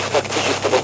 их фактического